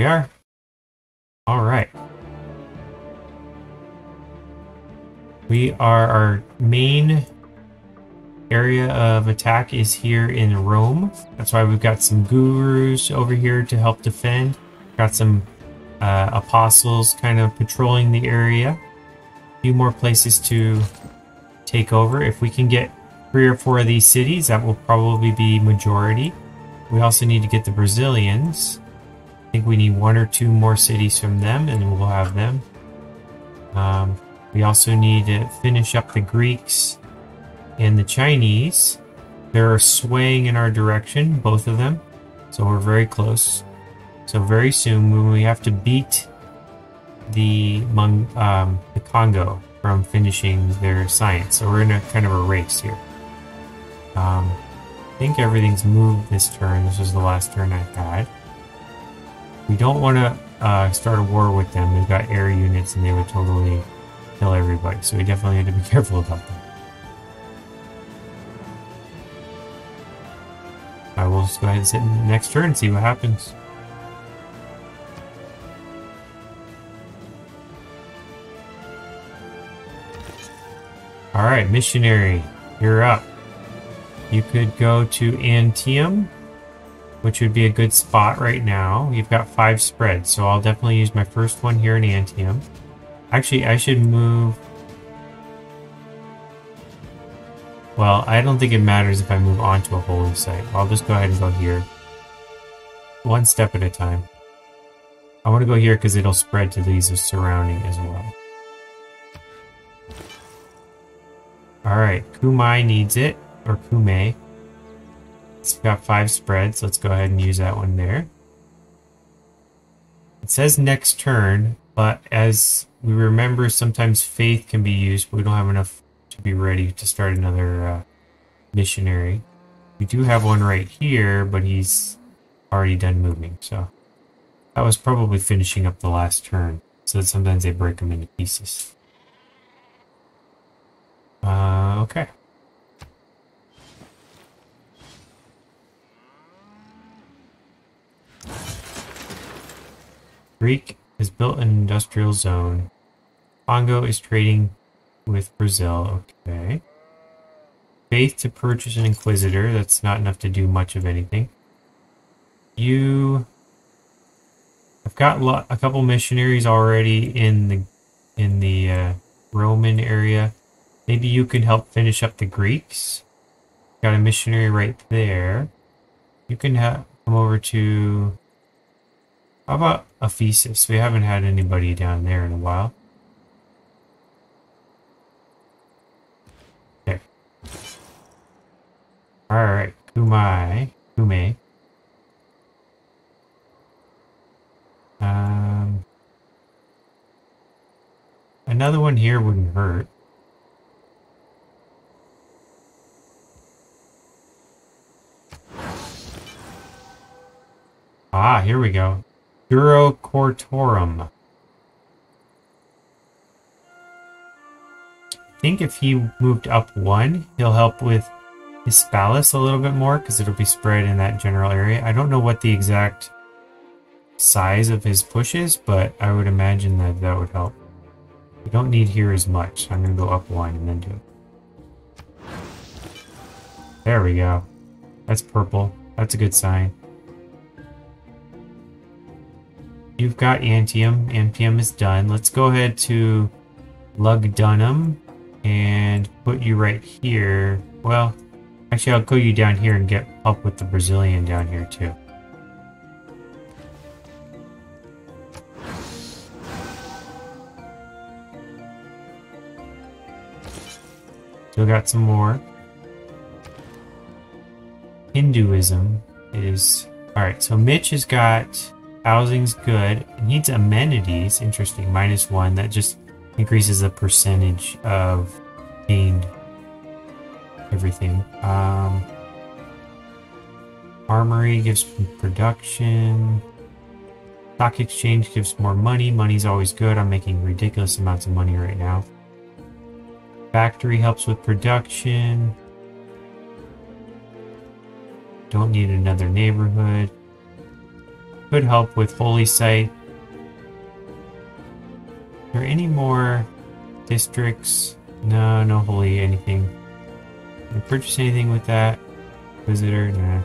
we are. All right. We are our main area of attack is here in Rome. That's why we've got some gurus over here to help defend. Got some uh, apostles kind of patrolling the area. A few more places to take over. If we can get three or four of these cities, that will probably be majority. We also need to get the Brazilians. I think we need one or two more cities from them, and we'll have them. Um, we also need to finish up the Greeks and the Chinese. They're swaying in our direction, both of them. So we're very close. So very soon, when we have to beat the um, the Congo from finishing their science. So we're in a kind of a race here. Um, I think everything's moved this turn. This was the last turn I've had. We don't want to uh, start a war with them. They've got air units and they would totally kill everybody. So we definitely have to be careful about that. I will just go ahead and sit in the next turn and see what happens. Alright, missionary, you're up. You could go to Antium, which would be a good spot right now. You've got five spreads, so I'll definitely use my first one here in Antium. Actually, I should move... Well, I don't think it matters if I move on to a holy site. I'll just go ahead and go here. One step at a time. I want to go here because it'll spread to these surrounding as well. Alright, Kumai needs it, or Kume. It's got five spreads. Let's go ahead and use that one there. It says next turn, but as we remember, sometimes faith can be used, but we don't have enough to be ready to start another uh, missionary. We do have one right here, but he's already done moving, so that was probably finishing up the last turn. So that sometimes they break them into pieces. Uh, okay. Greek has built an industrial zone. Congo is trading with Brazil. Okay. Faith to purchase an Inquisitor. That's not enough to do much of anything. You... I've got a couple missionaries already in the in the uh, Roman area. Maybe you can help finish up the Greeks. Got a missionary right there. You can come over to how about Ephesus? We haven't had anybody down there in a while. Okay. Alright, Kumai. Kume. Um, another one here wouldn't hurt. Ah, here we go. Durocortorum. I think if he moved up one, he'll help with Hispalis a little bit more because it'll be spread in that general area. I don't know what the exact size of his push is, but I would imagine that that would help. We don't need here as much. I'm going to go up one and then do it. There we go. That's purple. That's a good sign. You've got Antium. Antium is done. Let's go ahead to Lugdunum and put you right here. Well, actually, I'll go you down here and get up with the Brazilian down here too. Still got some more. Hinduism is... Alright, so Mitch has got Housing's good. It needs amenities. Interesting. Minus one. That just increases the percentage of gained everything. Um, armory gives production. Stock exchange gives more money. Money's always good. I'm making ridiculous amounts of money right now. Factory helps with production. Don't need another neighborhood. Could help with Holy Site. Are there any more districts? No, no holy anything. Can I purchase anything with that? Visitor? Nah.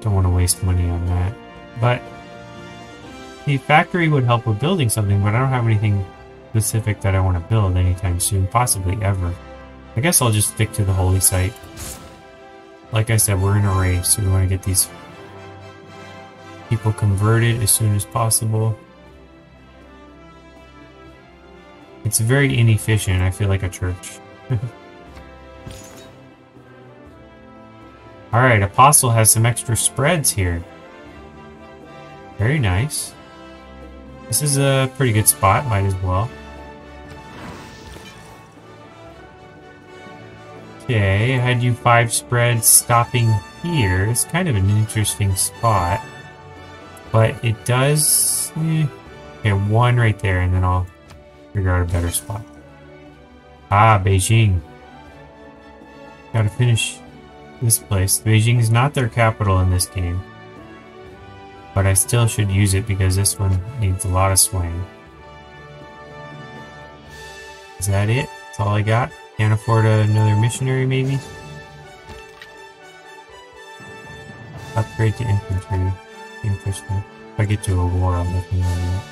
Don't want to waste money on that. But the factory would help with building something, but I don't have anything specific that I want to build anytime soon, possibly ever. I guess I'll just stick to the holy site. Like I said, we're in a race, so we want to get these people converted as soon as possible. It's very inefficient, I feel like a church. Alright, Apostle has some extra spreads here. Very nice. This is a pretty good spot, might as well. Okay, I had you five spreads stopping here. It's kind of an interesting spot. But it does... Eh, okay, one right there, and then I'll figure out a better spot. Ah, Beijing. Gotta finish this place. Beijing is not their capital in this game. But I still should use it because this one needs a lot of swing. Is that it? That's all I got? Can't afford another missionary maybe? Upgrade to infantry. Interesting. If I get to a war, I'll definitely on that.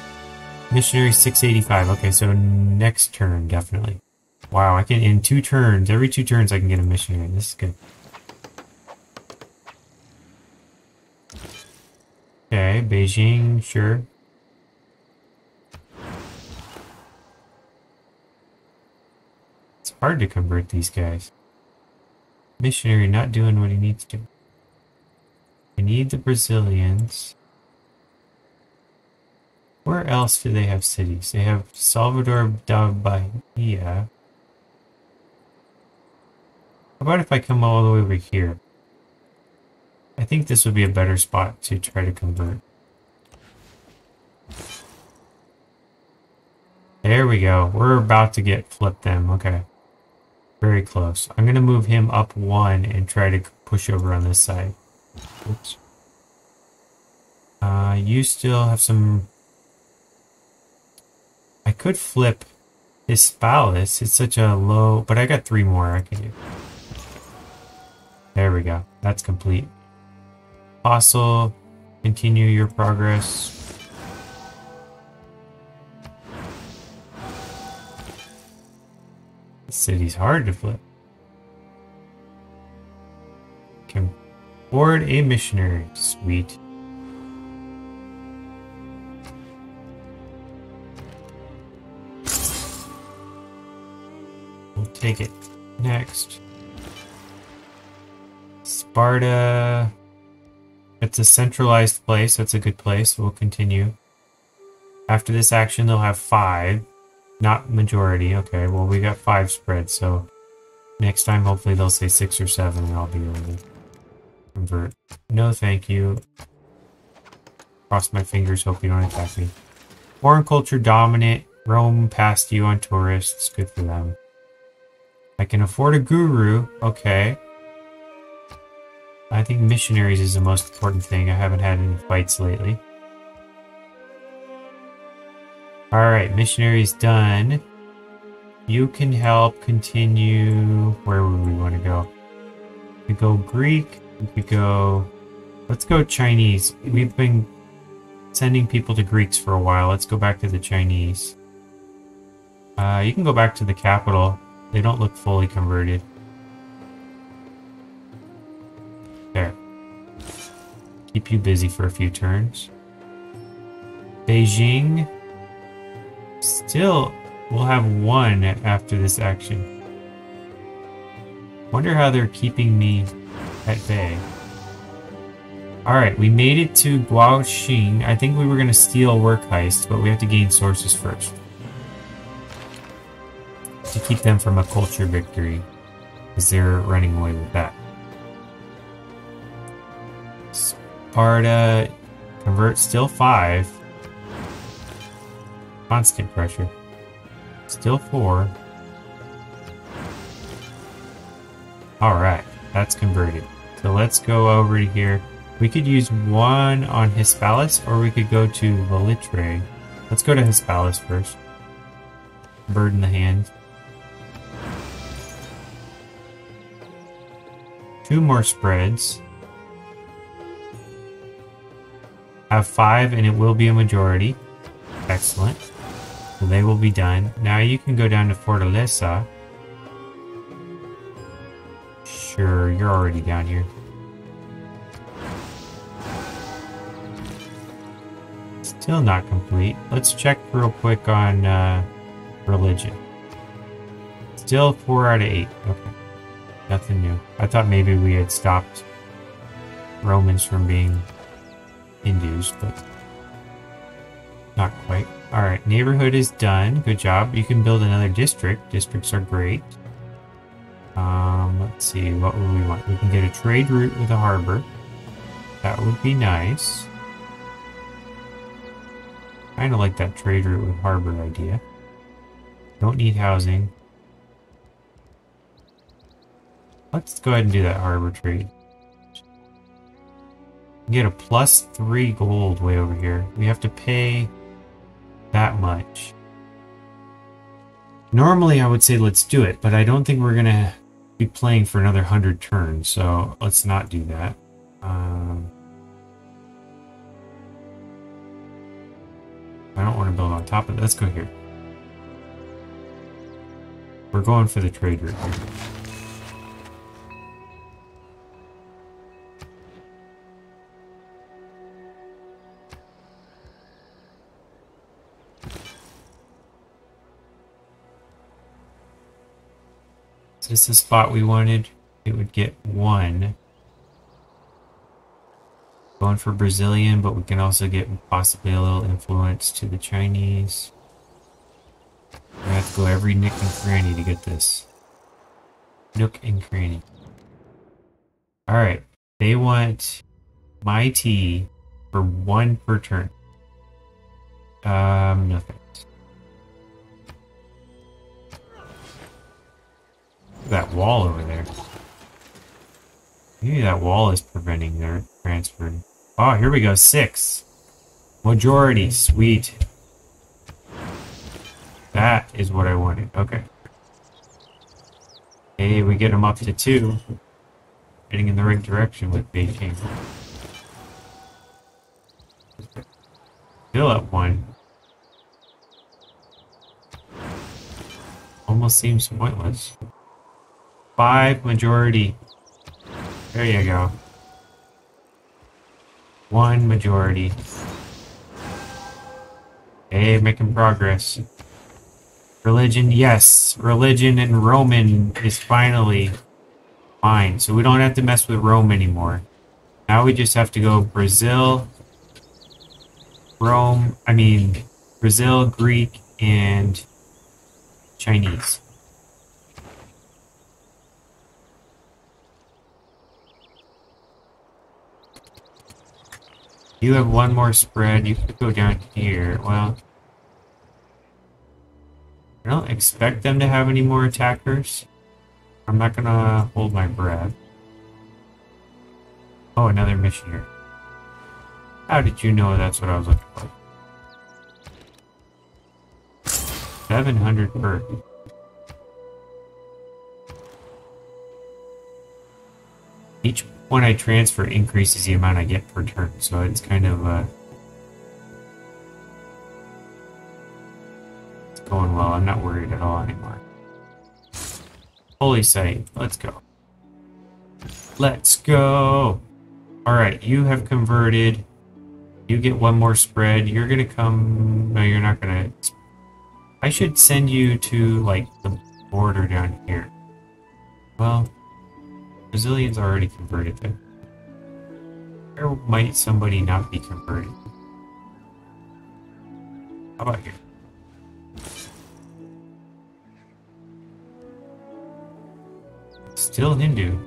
Missionary 685. Okay, so next turn, definitely. Wow, I can, in two turns, every two turns I can get a missionary. This is good. Okay, Beijing, sure. Hard to convert these guys. Missionary not doing what he needs to. I need the Brazilians. Where else do they have cities? They have Salvador da Bahia. How about if I come all the way over here? I think this would be a better spot to try to convert. There we go. We're about to get flip them. Okay. Very close. I'm going to move him up one and try to push over on this side. Oops. Uh, you still have some... I could flip Hispalis. It's such a low... But I got three more I can do. There we go. That's complete. Fossil, continue your progress. City's hard to flip. Can board a missionary. Sweet. We'll take it. Next. Sparta. It's a centralized place. That's a good place. We'll continue. After this action, they'll have five. Not majority. Okay, well, we got five spreads, so next time, hopefully, they'll say six or seven, and I'll be able to convert. No, thank you. Cross my fingers, hope you don't attack me. Foreign culture dominant. Rome passed you on tourists. Good for them. I can afford a guru. Okay. I think missionaries is the most important thing. I haven't had any fights lately. Alright, missionaries done. You can help continue... Where would we want to go? We go Greek. We go... Let's go Chinese. We've been sending people to Greeks for a while. Let's go back to the Chinese. Uh, you can go back to the capital. They don't look fully converted. There. Keep you busy for a few turns. Beijing. Still, we'll have one after this action. Wonder how they're keeping me at bay. Alright, we made it to Guaoxing. I think we were going to steal work heist, but we have to gain sources first. To keep them from a culture victory, because they're running away with that. Sparta. Convert still five. Constant pressure. Still four. Alright. that's converted. So let's go over here. We could use one on Hispalis, or we could go to Velitrae. Let's go to Hispalis first. Bird in the hand. Two more spreads. Have five, and it will be a majority. Excellent. So they will be done. Now you can go down to Fortaleza. Sure, you're already down here. Still not complete. Let's check real quick on uh, religion. Still 4 out of 8. Okay. Nothing new. I thought maybe we had stopped Romans from being Hindus, but not quite. Alright, neighborhood is done. Good job. You can build another district. Districts are great. Um, let's see, what would we want? We can get a trade route with a harbor. That would be nice. Kind of like that trade route with harbor idea. Don't need housing. Let's go ahead and do that harbor trade. Get a plus three gold way over here. We have to pay that much. Normally I would say let's do it, but I don't think we're going to be playing for another 100 turns, so let's not do that. Um, I don't want to build on top of it. Let's go here. We're going for the trade route This is this the spot we wanted? It would get one. Going for Brazilian, but we can also get possibly a little influence to the Chinese. We have to go every nook and cranny to get this. Nook and cranny. Alright. They want my tea for one per turn. Um, nothing. That wall over there. Maybe that wall is preventing their transfer. Oh, here we go. Six. Majority. Sweet. That is what I wanted. Okay. Hey, we get them up to two. Heading in the right direction with Beijing. Still at one. Almost seems pointless. Five majority. There you go. One majority. Hey, making progress. Religion, yes. Religion and Roman is finally fine. So we don't have to mess with Rome anymore. Now we just have to go Brazil, Rome, I mean, Brazil, Greek, and Chinese. You have one more spread. You could go down here. Well, I don't expect them to have any more attackers. I'm not gonna hold my breath. Oh, another missionary. How did you know that's what I was looking for? 700 per. Each when I transfer increases the amount I get per turn, so it's kind of uh, it's going well. I'm not worried at all anymore. Holy site, let's go. Let's go. All right, you have converted. You get one more spread. You're gonna come. No, you're not gonna. I should send you to like the border down here. Well, Brazilian's already converted there. Where might somebody not be converted? How about here? Still Hindu.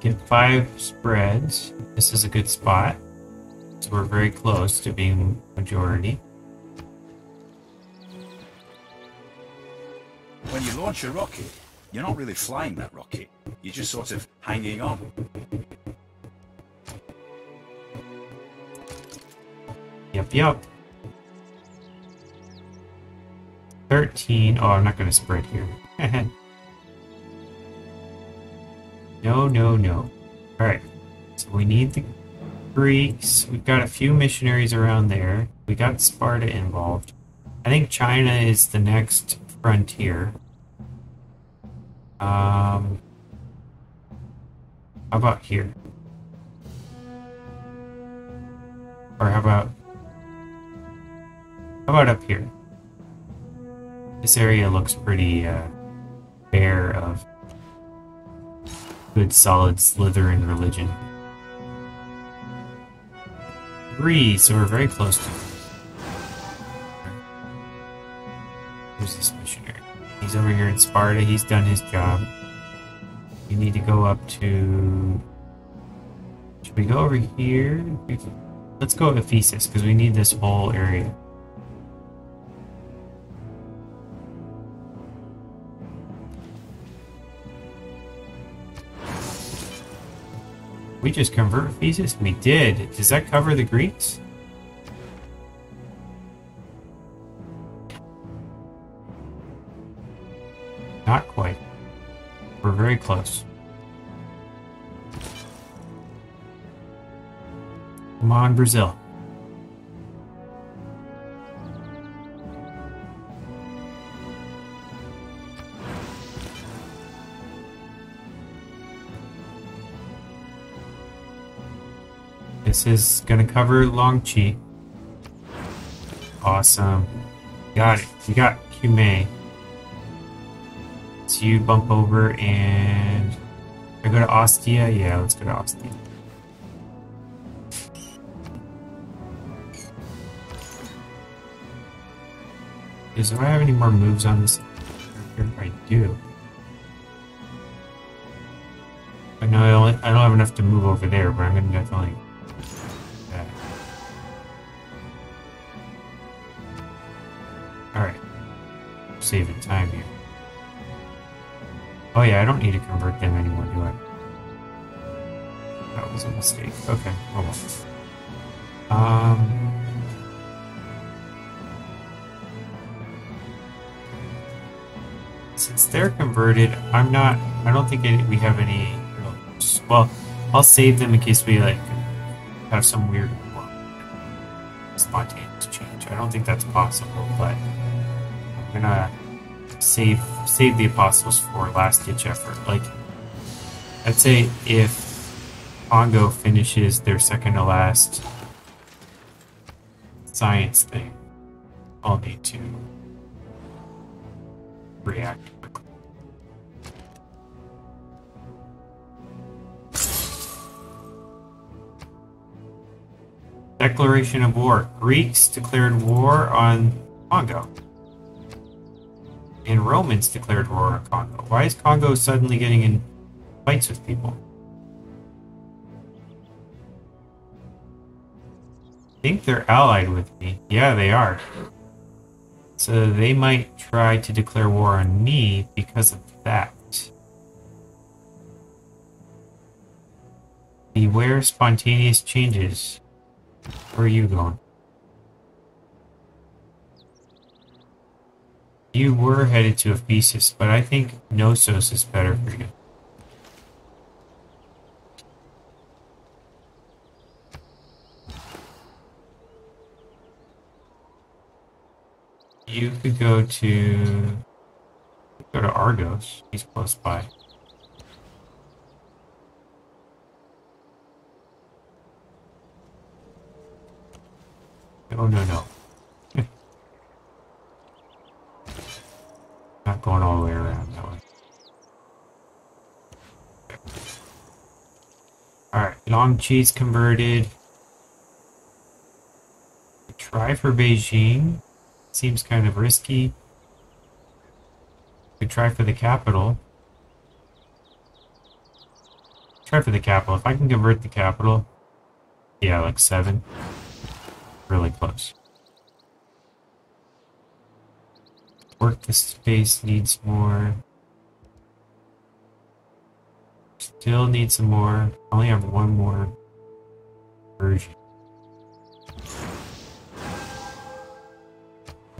Get five spreads. This is a good spot. We're very close to being majority. When you launch a rocket, you're not really flying that rocket. You're just sort of hanging on. Yep, yep. 13. Oh, I'm not going to spread here. no, no, no. Alright. So we need the Greeks. We've got a few missionaries around there. We got Sparta involved. I think China is the next frontier. Um, how about here? Or how about how about up here? This area looks pretty uh, bare of good solid Slytherin religion. Three, so we're very close to Who's this missionary? He's over here in Sparta. He's done his job. We need to go up to... Should we go over here? Let's go to Ephesus, because we need this whole area. We just convert Ephesus? We did. Does that cover the Greeks? Not quite. We're very close. Come on, Brazil. This is gonna cover Long Chi. Awesome. Got it. We got Cumae. So you bump over and I go to Ostia? Yeah, let's go to Ostia. Does I have any more moves on this character? I do. I know I, only, I don't have enough to move over there, but I'm gonna definitely Saving time here. Oh yeah, I don't need to convert them anymore, do I? That was a mistake. Okay, oh. Um... Since they're converted, I'm not... I don't think any, we have any... Well, I'll save them in case we, like, have some weird spontaneous change. I don't think that's possible, but I'm gonna save save the apostles for last ditch effort. Like I'd say if Congo finishes their second to last science thing, I'll need to react Declaration of war. Greeks declared war on Congo and Romans declared war on Congo. Why is Congo suddenly getting in fights with people? I think they're allied with me. Yeah, they are. So they might try to declare war on me because of that. Beware spontaneous changes. Where are you going? You were headed to Ephesus, but I think Knossos is better for you. You could go to go to Argos. He's close by. Oh no no. Not going all the way around that way. Alright, long cheese converted. Try for Beijing. Seems kind of risky. Could try for the capital. Try for the capital. If I can convert the capital, yeah, like seven. really close. Work the space needs more. Still need some more. I Only have one more version.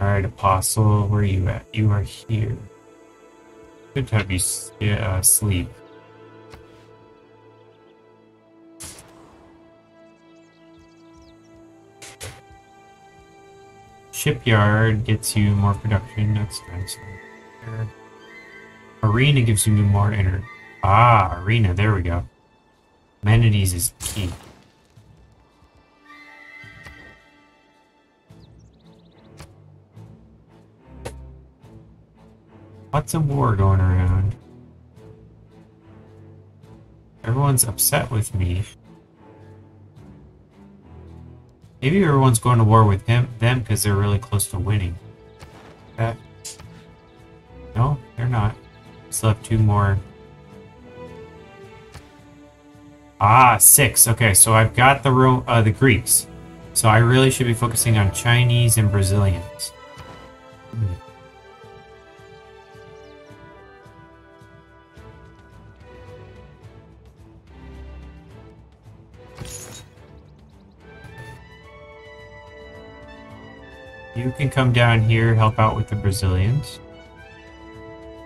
Alright, Apostle, where are you at? You are here. Good to have you uh, sleep. Shipyard gets you more production. That's nice. Arena gives you more energy. Ah, arena. There we go. Amenities is key. Lots of war going around. Everyone's upset with me. Maybe everyone's going to war with him, them because they're really close to winning. That. No, they're not. Still have two more. Ah, six. Okay, so I've got the Ro uh, the Greeks. So I really should be focusing on Chinese and Brazilians. Hmm. You can come down here, help out with the Brazilians.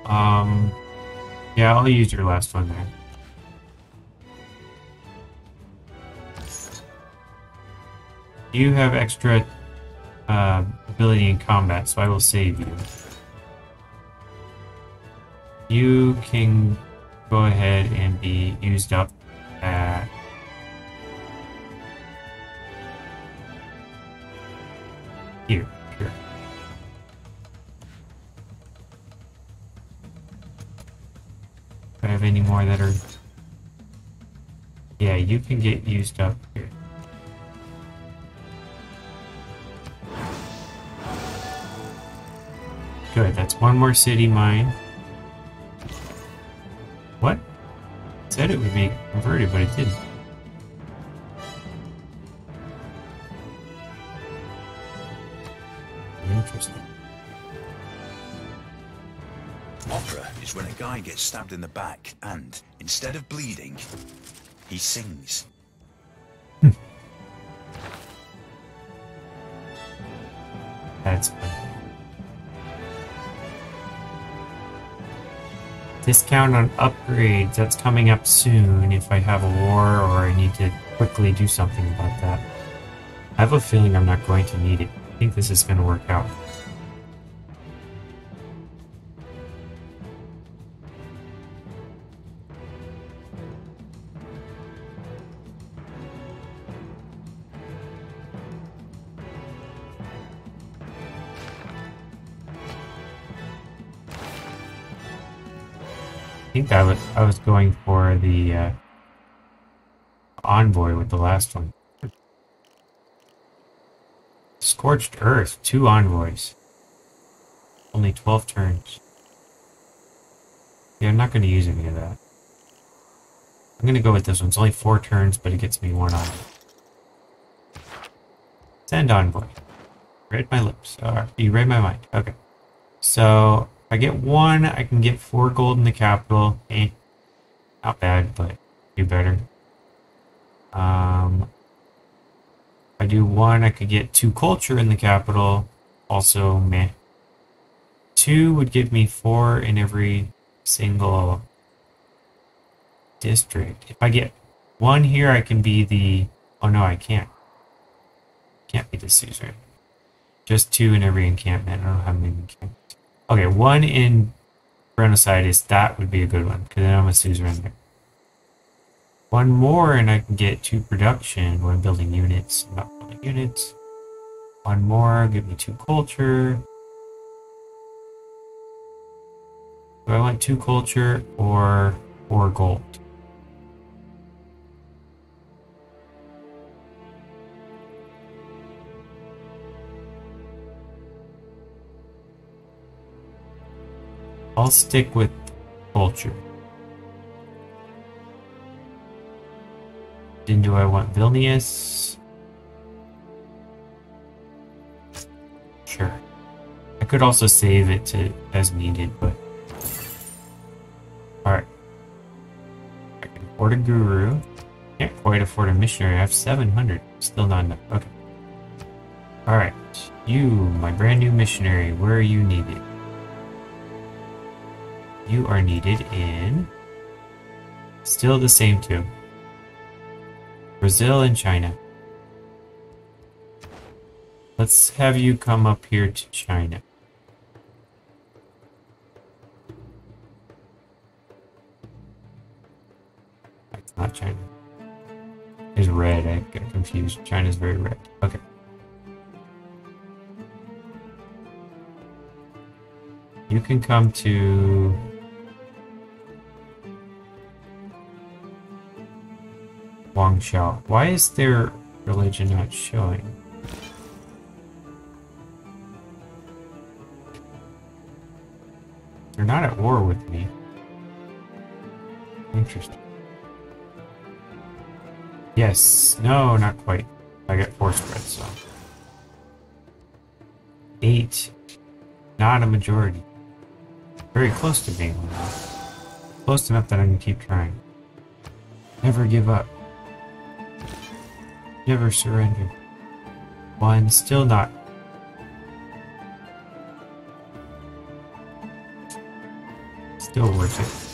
Um, yeah, I'll use your last one there. You have extra uh, ability in combat, so I will save you. You can go ahead and be used up used here. Good, that's one more city mine. What? It said it would be converted, but it didn't. Interesting. Opera is when a guy gets stabbed in the back and, instead of bleeding, he sings. Discount on upgrades. That's coming up soon if I have a war or I need to quickly do something about that. I have a feeling I'm not going to need it. I think this is going to work out. Think I was I was going for the uh, envoy with the last one. Scorched Earth, two envoys. Only 12 turns. Yeah, I'm not going to use any of that. I'm going to go with this one. It's only four turns, but it gets me one envoy. Send envoy. Read my lips. Alright, you read my mind. Okay. So, if I get one, I can get four gold in the capital. Eh, not bad, but do better. Um, if I do one, I could get two culture in the capital. Also, meh. Two would give me four in every single district. If I get one here, I can be the... Oh no, I can't. Can't be the suzerain. Just two in every encampment. I don't know how many encampments. Okay, one in is that would be a good one, because then I'm a suzerain there. One more and I can get two production when building units, not building units. One more, give me two culture. Do I want two culture or four gold? I'll stick with culture. Then do I want Vilnius? Sure. I could also save it to as needed, but alright. I can afford a guru. Can't quite afford a missionary. I have 700. Still not enough. Okay. Alright. You, my brand new missionary, where are you needed? You are needed in. Still the same two Brazil and China. Let's have you come up here to China. That's not China. It's red. I got confused. China's very red. Okay. You can come to Guangzhou. Why is their religion not showing? They're not at war with me. Interesting. Yes. No, not quite. I got four spreads, so. Eight. Not a majority. Very close to being one. Close enough that I can keep trying. Never give up. Never surrender. One, still not. Still worth it.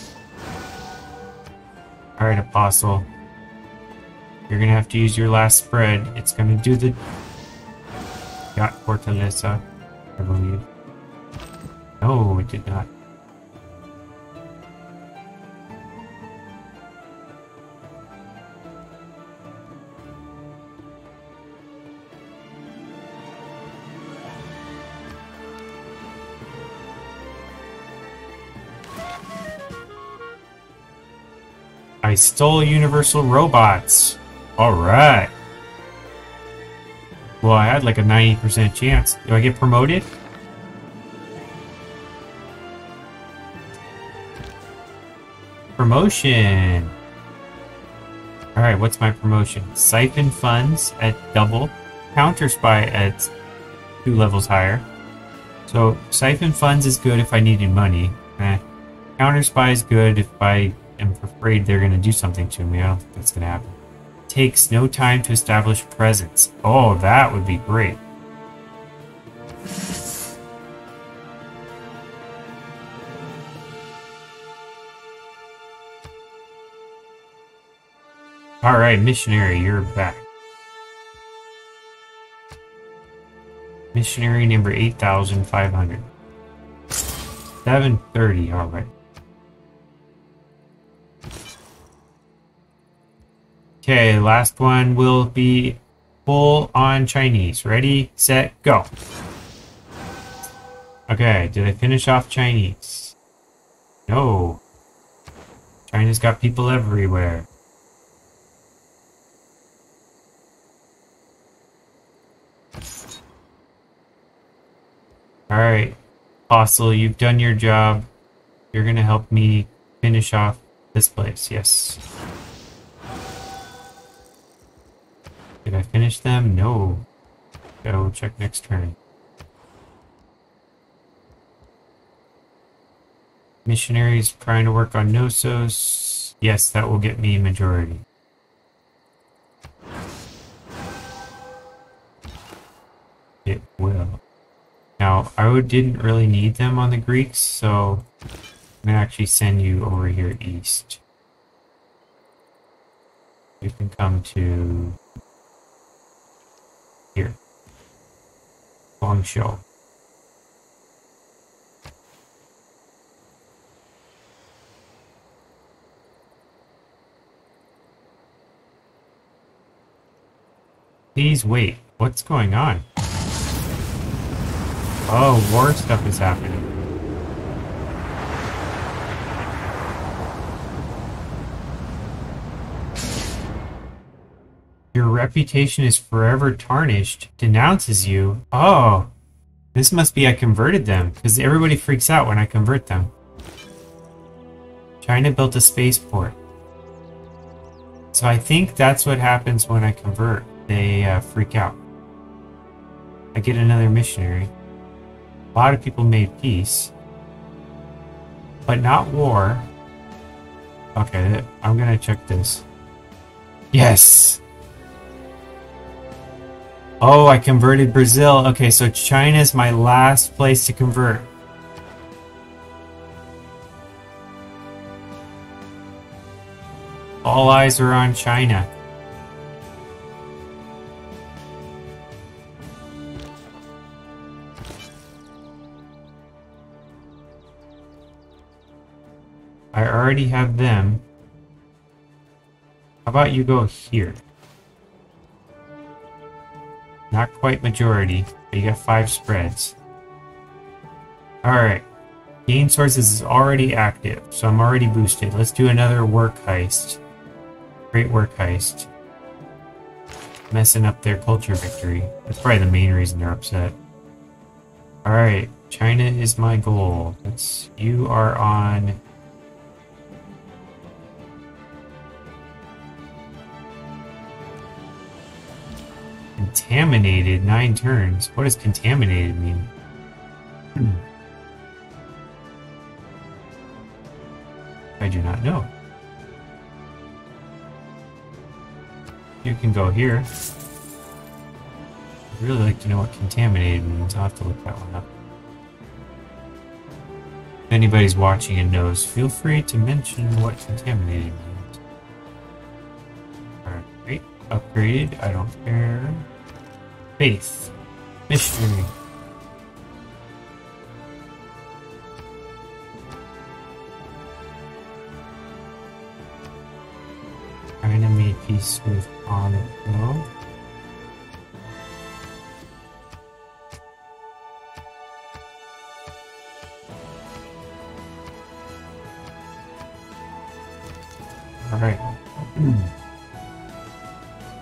Alright, Apostle. You're gonna have to use your last spread. It's gonna do the... Got Fortaleza, I believe. No, it did not. I stole Universal Robots. Alright. Well, I had like a 90% chance. Do I get promoted? Promotion. Alright, what's my promotion? Siphon funds at double. Counter spy at two levels higher. So, siphon funds is good if I needed money. Eh. Counter spy is good if I am afraid they're going to do something to me. I don't think that's going to happen. Takes no time to establish presence. Oh, that would be great. Alright, missionary, you're back. Missionary number 8500. 730, alright. Okay, last one will be full on Chinese. Ready, set, go. Okay, did I finish off Chinese? No. China's got people everywhere. Alright, Apostle, you've done your job. You're gonna help me finish off this place, yes. Did I finish them? No. Go check next turn. Missionaries trying to work on Knossos. Yes, that will get me majority. It will. Now, I didn't really need them on the Greeks, so I'm going to actually send you over here east. You can come to here. Guangzhou. Please wait. What's going on? Oh, war stuff is happening. Your reputation is forever tarnished. Denounces you. Oh. This must be I converted them, because everybody freaks out when I convert them. China built a spaceport. So I think that's what happens when I convert. They uh, freak out. I get another missionary. A lot of people made peace. But not war. Okay, I'm gonna check this. Yes! Oh, I converted Brazil. Okay, so China is my last place to convert. All eyes are on China. I already have them. How about you go here? Not quite majority, but you got five spreads. Alright. Gain sources is already active, so I'm already boosted. Let's do another work heist. Great work heist. Messing up their culture victory. That's probably the main reason they're upset. Alright, China is my goal. Let's, you are on Contaminated nine turns. What does contaminated mean? I do not know. You can go here. I'd really like to know what contaminated means. I'll have to look that one up. If anybody's watching and knows, feel free to mention what contaminated means. Alright, upgraded. I don't care. Faith. Mystery. Enemy peace with on no. Alright.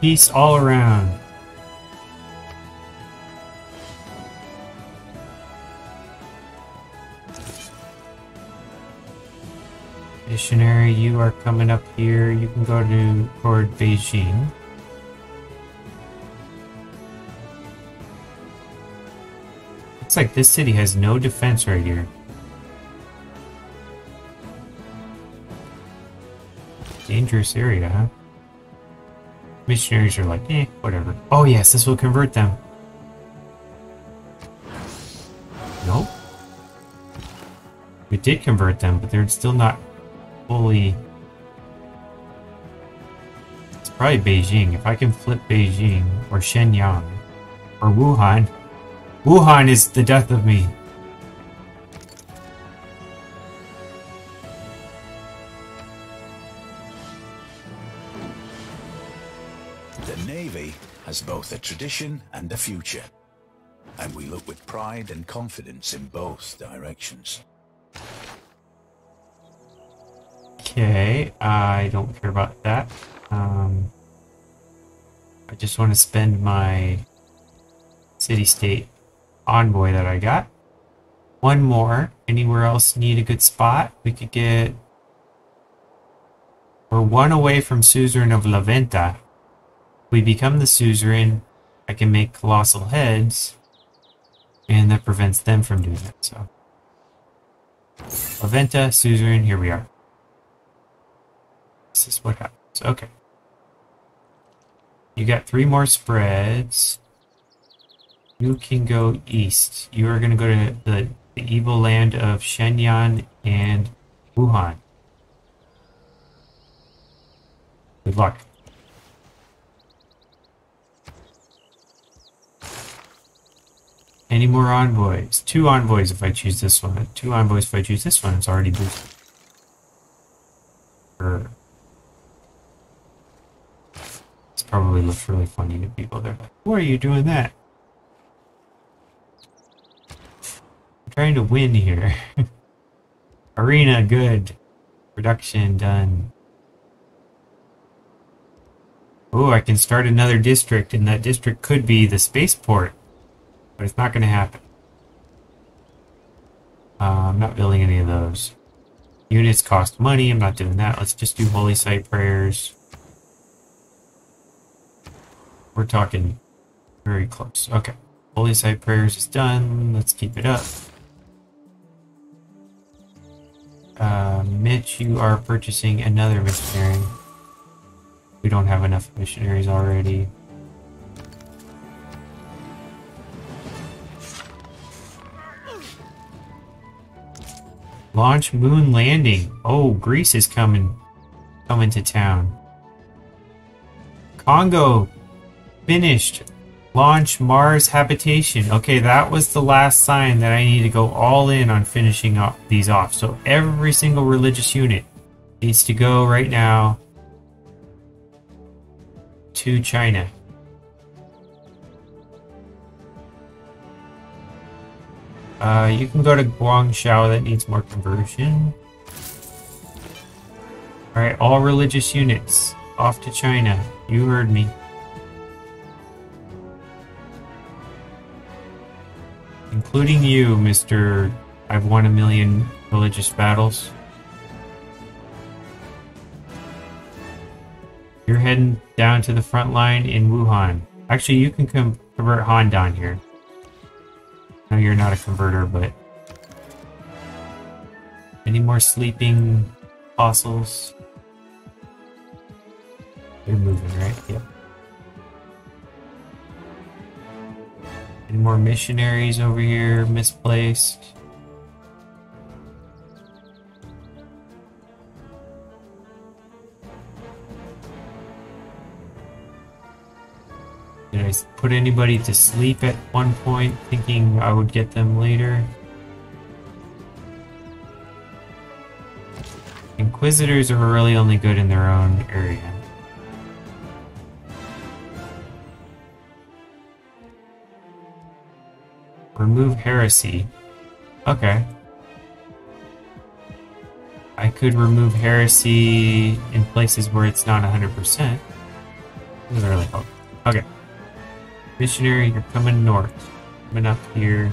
Peace all around. Missionary, you are coming up here. You can go to toward Beijing. Looks like this city has no defense right here. Dangerous area, huh? Missionaries are like, eh, whatever. Oh yes, this will convert them. Nope. We did convert them, but they're still not fully... It's probably Beijing. If I can flip Beijing, or Shenyang, or Wuhan. Wuhan is the death of me. The Navy has both a tradition and a future. And we look with pride and confidence in both directions. Okay, I don't care about that. Um, I just want to spend my city-state envoy that I got. One more. Anywhere else need a good spot? We could get... We're one away from suzerain of La Venta. we become the suzerain, I can make colossal heads, and that prevents them from doing it, so... La Venta, suzerain, here we are. This is what happens. Okay. You got three more spreads. You can go east. You are going to go to the, the evil land of Shenyang and Wuhan. Good luck. Any more envoys? Two envoys if I choose this one. Two envoys if I choose this one. It's already boosted. This probably looks really funny to people. They're like, why are you doing that? I'm trying to win here. Arena, good. Production, done. Oh, I can start another district, and that district could be the spaceport. But it's not going to happen. Uh, I'm not building any of those. Units cost money. I'm not doing that. Let's just do holy site prayers. We're talking very close. Okay. Holy Site Prayers is done. Let's keep it up. Uh, Mitch, you are purchasing another missionary. We don't have enough missionaries already. Launch moon landing. Oh, Greece is coming coming to town. Congo finished. Launch Mars habitation. Okay, that was the last sign that I need to go all in on finishing up these off. So every single religious unit needs to go right now to China. Uh, you can go to Guangzhou, that needs more conversion. Alright, all religious units, off to China. You heard me. Including you, Mr. I've won a million religious battles. You're heading down to the front line in Wuhan. Actually, you can convert Han down here. No, you're not a converter, but... Any more sleeping fossils? They're moving, right? Yep. Any more missionaries over here misplaced? Did I put anybody to sleep at one point thinking I would get them later? Inquisitors are really only good in their own area. Remove heresy. Okay. I could remove heresy in places where it's not 100%. Doesn't really help. Okay. Missionary, you're coming north. Coming up here.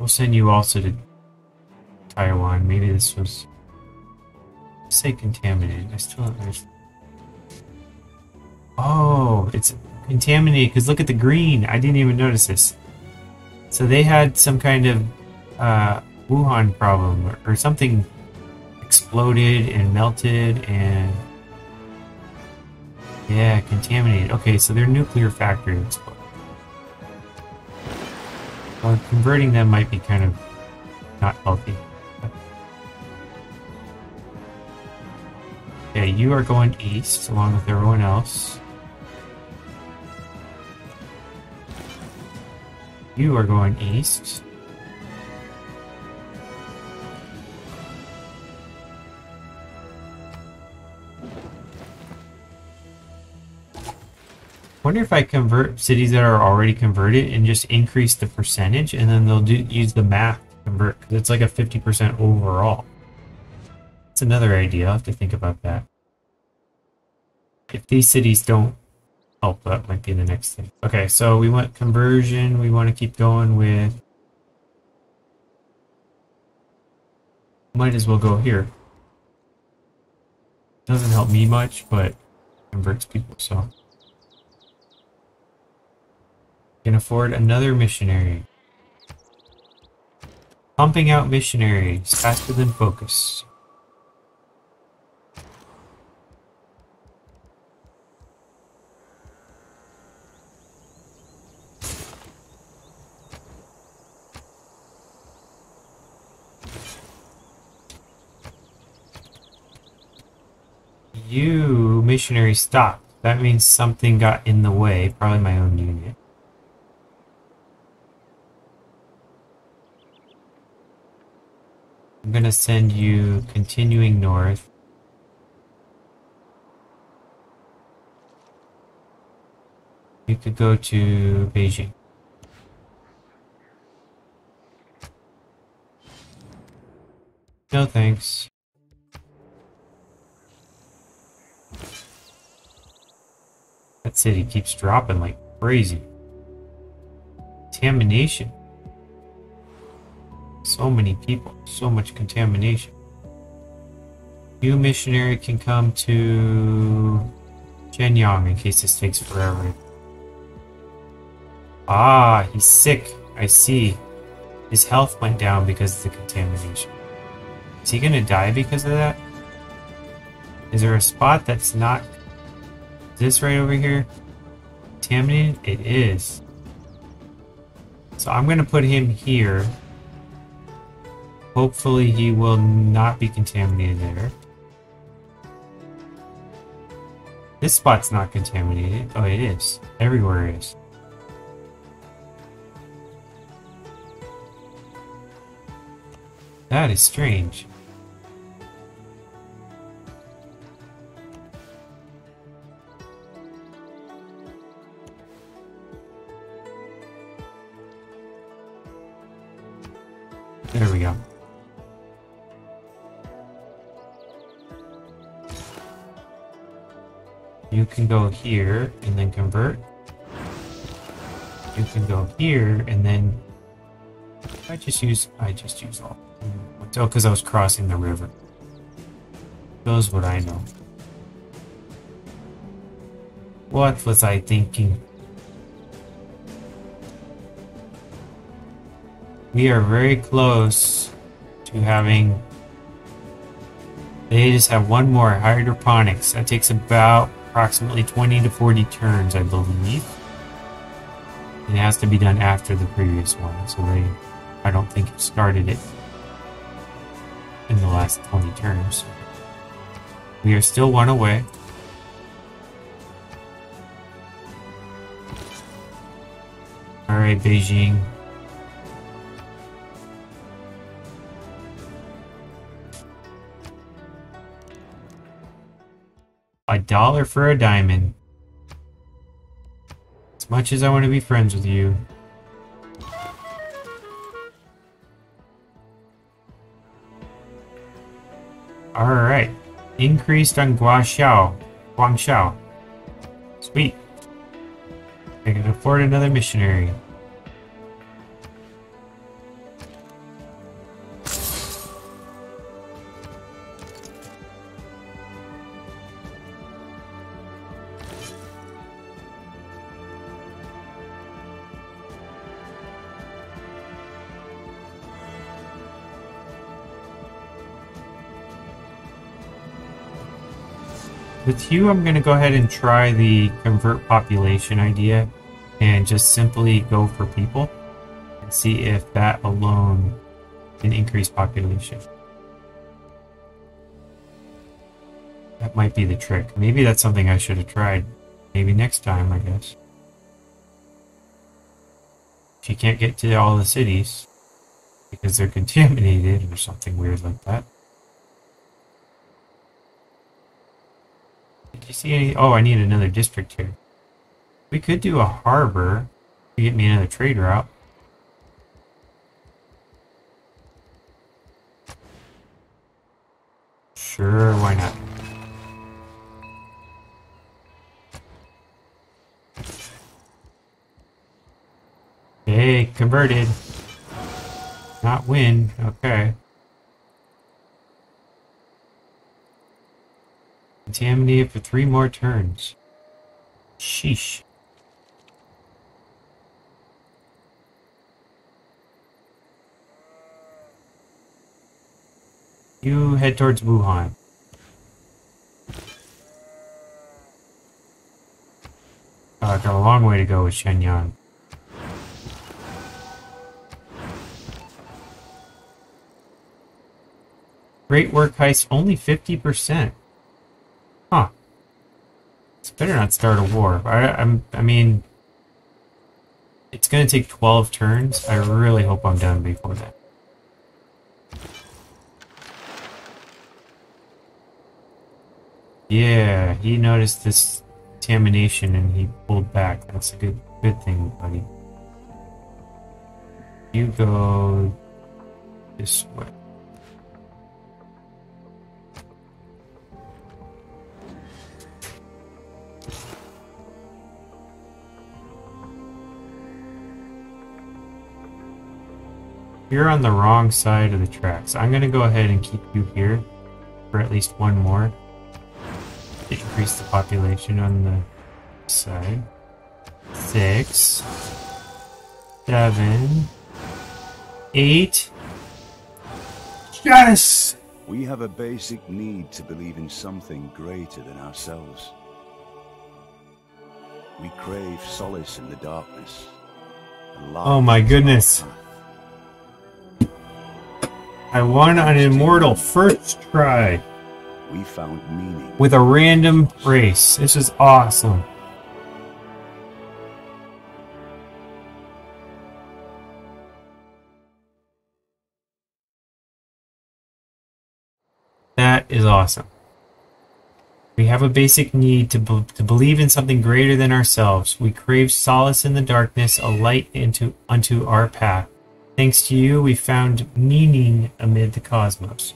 We'll send you also to Taiwan. Maybe this was... Say contaminated. I still don't understand. Oh, it's contaminated because look at the green. I didn't even notice this. So they had some kind of uh, Wuhan problem or, or something exploded and melted and yeah, contaminated. Okay, so their nuclear factory exploded. Well, converting them might be kind of not healthy. Okay, you are going east along with everyone else. You are going east. wonder if I convert cities that are already converted and just increase the percentage, and then they'll do use the math to convert because it's like a 50% overall. That's another idea. I'll have to think about that. If these cities don't help, that might be the next thing. Okay, so we want conversion. We want to keep going with... Might as well go here. Doesn't help me much, but converts people, so... Can afford another missionary. Pumping out missionaries faster than focus. You missionary stopped. That means something got in the way, probably my own unit. I'm going to send you continuing north. You could go to Beijing. No thanks. That city keeps dropping like crazy. Contamination. So many people, so much contamination. You missionary can come to Shenyang, in case this takes forever. Ah, he's sick. I see. His health went down because of the contamination. Is he gonna die because of that? Is there a spot that's not... This right over here? Contaminated? It is. So I'm gonna put him here. Hopefully he will not be contaminated there. This spot's not contaminated. Oh, it is. Everywhere is. That is strange. You can go here and then convert. You can go here and then I just use I just use all. Oh, because I was crossing the river. Knows what I know. What was I thinking? We are very close to having. They just have one more hydroponics. That takes about approximately 20 to 40 turns, I believe. It has to be done after the previous one, so they, I don't think, started it in the last 20 turns. We are still one away. Alright, Beijing. A dollar for a diamond. As much as I want to be friends with you. Alright. Increased on Guangzhou. Guangzhou. Sweet. I can afford another missionary. With you, I'm going to go ahead and try the convert population idea and just simply go for people and see if that alone can increase population. That might be the trick. Maybe that's something I should have tried. Maybe next time, I guess. If you can't get to all the cities because they're contaminated or something weird like that. Did you see any? Oh, I need another district here. We could do a harbor to get me another trade route. Sure, why not? Hey, converted. Not win. Okay. Contaminated for three more turns. Sheesh. You head towards Wuhan. Uh, I've got a long way to go with Shenyang. Great work heist, only 50%. Huh. It's better not start a war. I, I'm, I mean, it's going to take 12 turns. I really hope I'm done before that. Yeah, he noticed this contamination and he pulled back. That's a good good thing, buddy. You go this way. You're on the wrong side of the tracks. I'm going to go ahead and keep you here for at least one more. to increase the population on the side. Six, seven, eight. Yes! We have a basic need to believe in something greater than ourselves. We crave solace in the darkness. Oh my goodness. path. I won an immortal first try We found meaning. with a random race. This is awesome. That is awesome. We have a basic need to, be- to believe in something greater than ourselves. We crave solace in the darkness, a light into unto our path. Thanks to you, we found meaning amid the cosmos.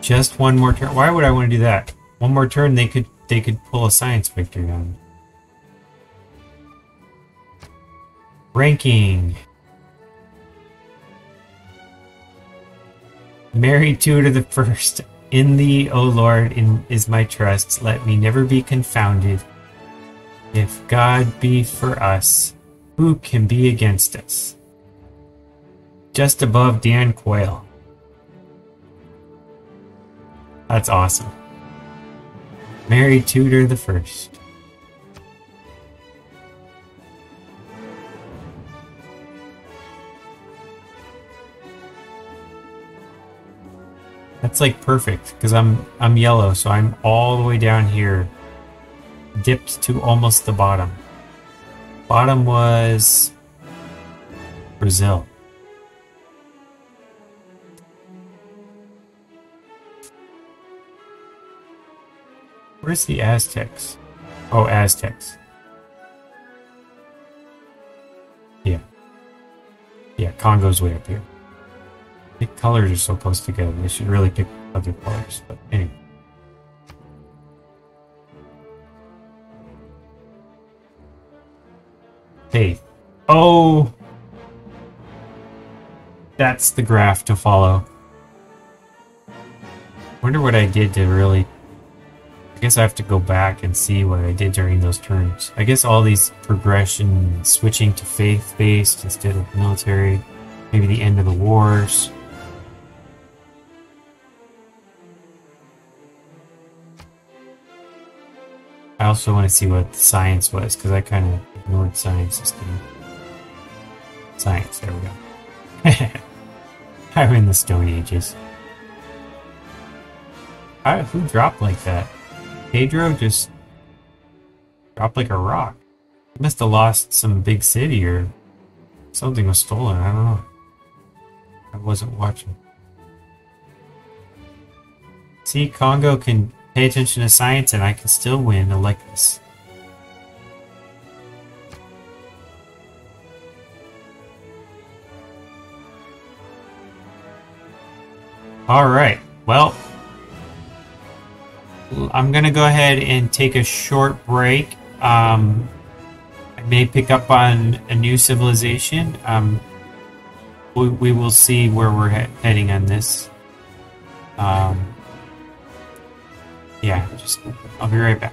Just one more turn. Why would I want to do that? One more turn, they could they could pull a science victory on. Ranking. Mary Tudor the First. In thee, O Lord, in, is my trust. Let me never be confounded. If God be for us, who can be against us? Just above Dan Quayle. That's awesome. Mary Tudor the First. That's like perfect because I'm I'm yellow, so I'm all the way down here, dipped to almost the bottom. Bottom was Brazil. Where's the Aztecs? Oh, Aztecs. Yeah. Yeah, Congo's way up here. The colors are so close together. They should really pick other colors. But anyway. Faith. Oh! That's the graph to follow. Wonder what I did to really I guess I have to go back and see what I did during those turns. I guess all these progression switching to faith based instead of military, maybe the end of the wars. I also want to see what science was because I kind of ignored science this game. Science, there we go. I'm in the Stone Ages. I, who dropped like that? Pedro just dropped like a rock. He must have lost some big city or something was stolen. I don't know. I wasn't watching. See, Congo can pay attention to science and I can still win. This. Alright, well, I'm gonna go ahead and take a short break. Um, I may pick up on a new civilization. Um, we, we will see where we're he- heading on this. Um, yeah, just I'll be right back.